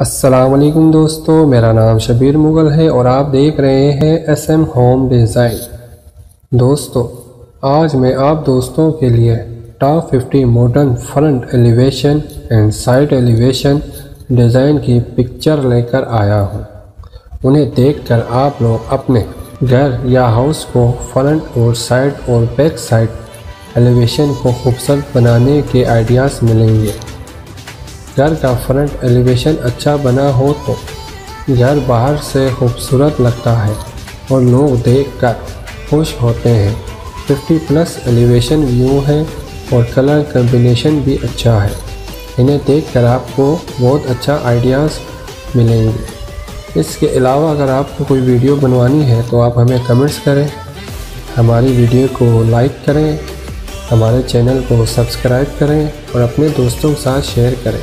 असलकुम दोस्तों, मेरा नाम शबीर मुगल है और आप देख रहे हैं एस एम होम डिज़ाइन दोस्तों, आज मैं आप दोस्तों के लिए top 50 modern front elevation and side elevation design की पिक्चर लेकर आया हूँ। उन्हें देखकर आप लोग अपने घर या हाउस को फ्रंट और साइड और बैक साइड एलिवेशन को खूबसूरत बनाने के आइडियाज़ मिलेंगे। घर का फ्रंट एलिवेशन अच्छा बना हो तो घर बाहर से खूबसूरत लगता है और लोग देखकर खुश होते हैं। 50 प्लस एलिवेशन व्यू है और कलर कम्बिनेशन भी अच्छा है। इन्हें देखकर आपको बहुत अच्छा आइडियाज़ मिलेंगे। इसके अलावा अगर आपको कोई वीडियो बनवानी है तो आप हमें कमेंट्स करें। हमारी वीडियो को लाइक करें। हमारे चैनल को सब्सक्राइब करें और अपने दोस्तों के साथ शेयर करें।